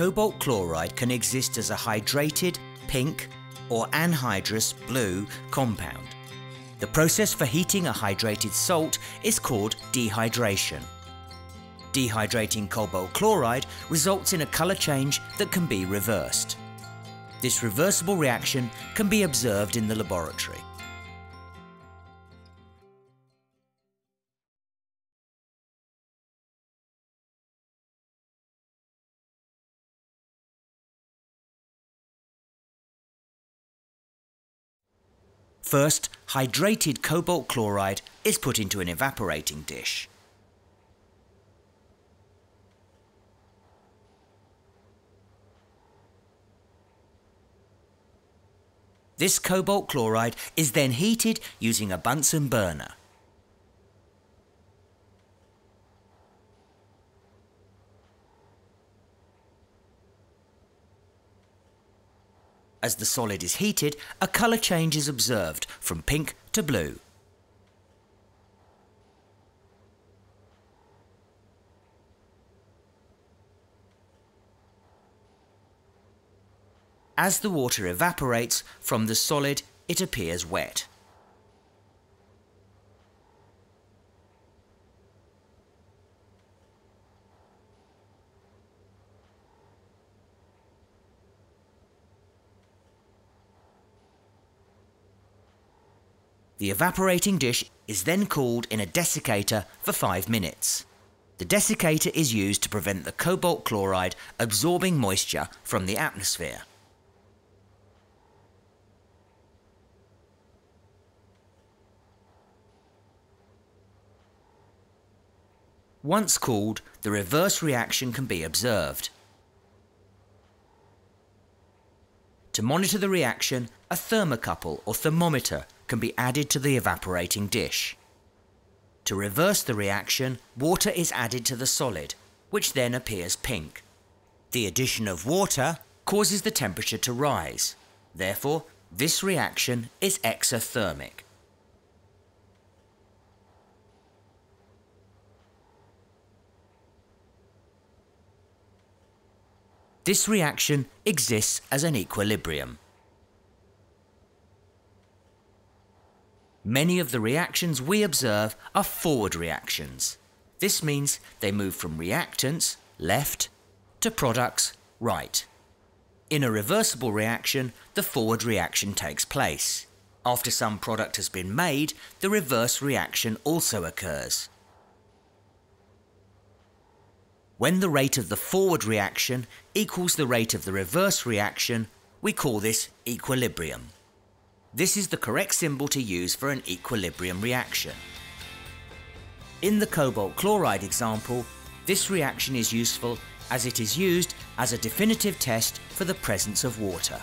cobalt chloride can exist as a hydrated, pink, or anhydrous blue compound. The process for heating a hydrated salt is called dehydration. Dehydrating cobalt chloride results in a colour change that can be reversed. This reversible reaction can be observed in the laboratory. First, hydrated cobalt chloride is put into an evaporating dish. This cobalt chloride is then heated using a Bunsen burner. As the solid is heated, a colour change is observed from pink to blue. As the water evaporates from the solid, it appears wet. The evaporating dish is then cooled in a desiccator for 5 minutes. The desiccator is used to prevent the cobalt chloride absorbing moisture from the atmosphere. Once cooled, the reverse reaction can be observed. To monitor the reaction, a thermocouple or thermometer can be added to the evaporating dish. To reverse the reaction, water is added to the solid, which then appears pink. The addition of water causes the temperature to rise. Therefore, this reaction is exothermic. This reaction exists as an equilibrium. Many of the reactions we observe are forward reactions. This means they move from reactants, left, to products, right. In a reversible reaction, the forward reaction takes place. After some product has been made, the reverse reaction also occurs. When the rate of the forward reaction equals the rate of the reverse reaction, we call this equilibrium. This is the correct symbol to use for an equilibrium reaction. In the cobalt chloride example, this reaction is useful as it is used as a definitive test for the presence of water.